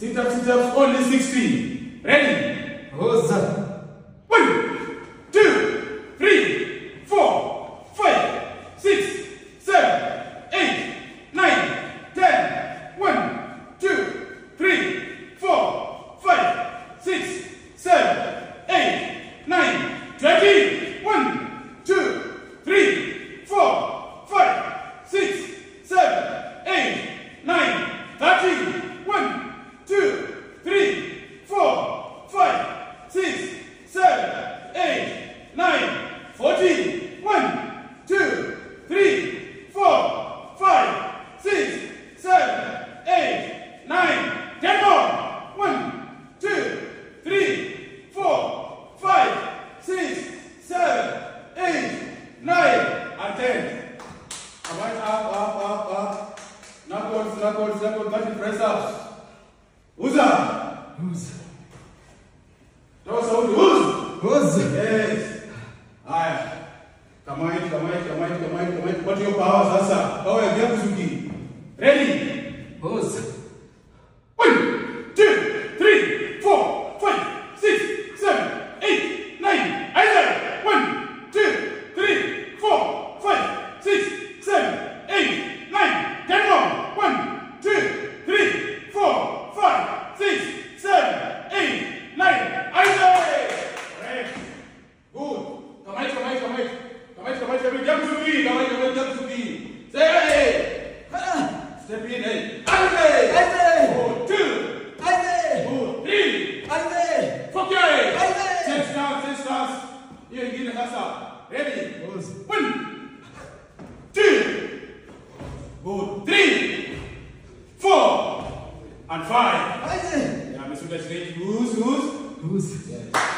Sit up, sit up, only 60. Ready? vai, vai, up, up, up, up. Knuckles, knuckles, knuckles. pode, mas press up. Uza. Uza. That was how Uza. Uza. Yes. Aya. Kamaiti, kamaiti, kamaiti, kamaiti, kamaiti. Pati yo power sasa. Power ya Zuki. Ready? Come on, come on, come on. Jump to me. Come on, on, jump to me. Say hey. Step in, hey. Hey. Aise. Four, two, Aise. two, three. Aise. Fuck your head. Aise. Ten stars, ten stars. Hiyo ingine sasa. Ready? Oza. One, two, good. Three, four, and five. Aise. Yeah, Mr. President, who's, who's? Oza.